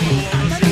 何?